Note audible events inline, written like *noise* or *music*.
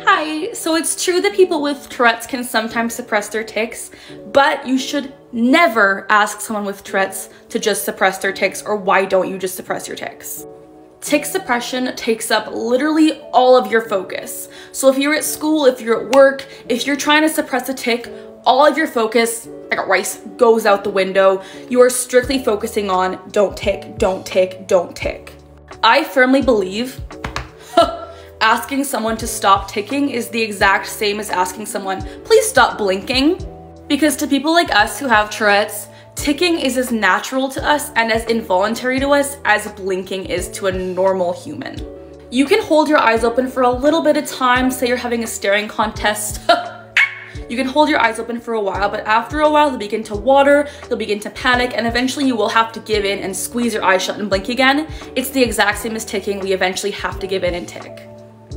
Hi, so it's true that people with Tourette's can sometimes suppress their tics, but you should never ask someone with Tourette's to just suppress their tics or why don't you just suppress your tics? Tic suppression takes up literally all of your focus. So if you're at school, if you're at work, if you're trying to suppress a tic, all of your focus, like a rice, goes out the window. You are strictly focusing on don't tic, don't tic, don't tic. I firmly believe asking someone to stop ticcing is the exact same as asking someone, please stop blinking. Because to people like us who have Tourette's, ticcing is as natural to us and as involuntary to us as blinking is to a normal human. You can hold your eyes open for a little bit of time, say you're having a staring contest. *laughs* you can hold your eyes open for a while, but after a while, they'll begin to water, you'll begin to panic, and eventually you will have to give in and squeeze your eyes shut and blink again. It's the exact same as ticcing. We eventually have to give in and tic.